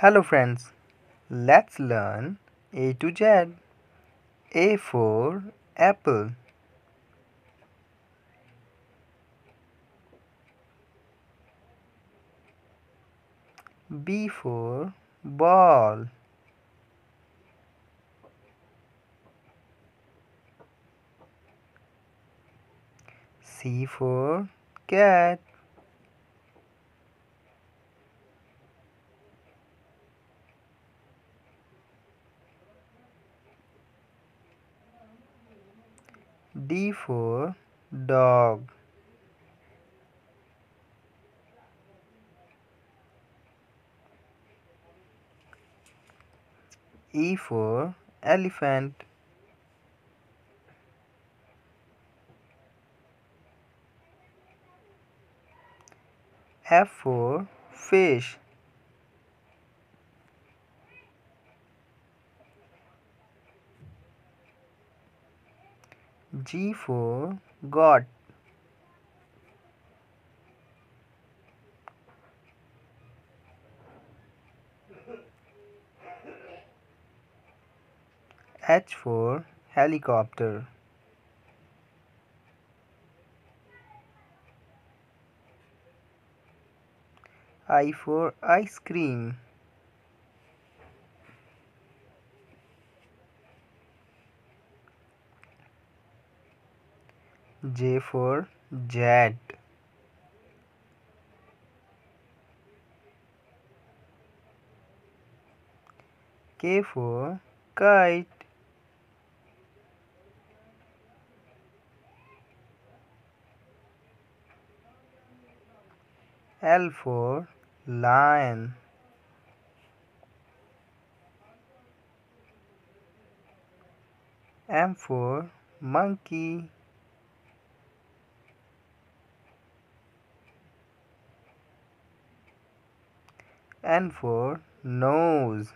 Hello friends, let's learn A to Z. A for apple. B for ball. C for cat. D for dog. E for elephant. F for fish. G for goat. H for helicopter. I for ice cream. J for jet. K for kite. L for lion. M for monkey. N for nose.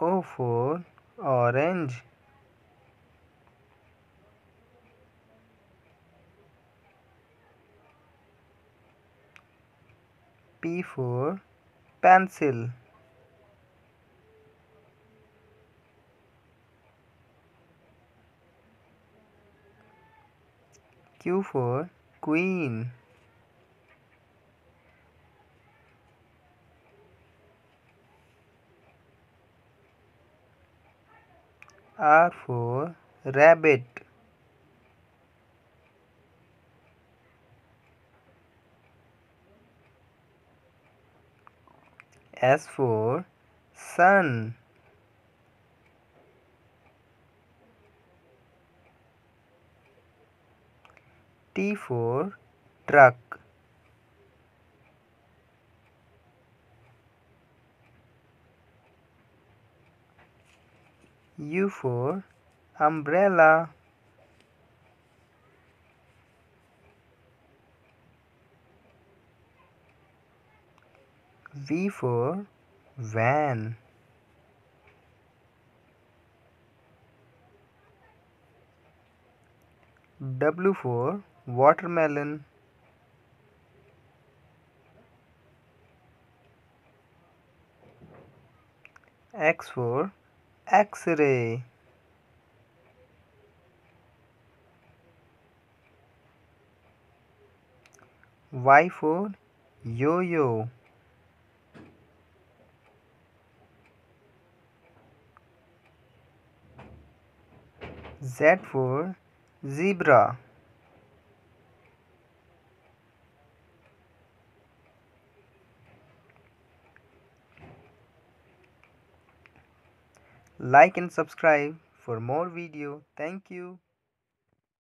O for orange. P for pencil. Q for queen. R for rabbit. S for sun. T for truck. U for umbrella. V for van. W for watermelon. X for X-ray. Y for yo-yo. Z for zebra. Like and subscribe for more video. Thank you.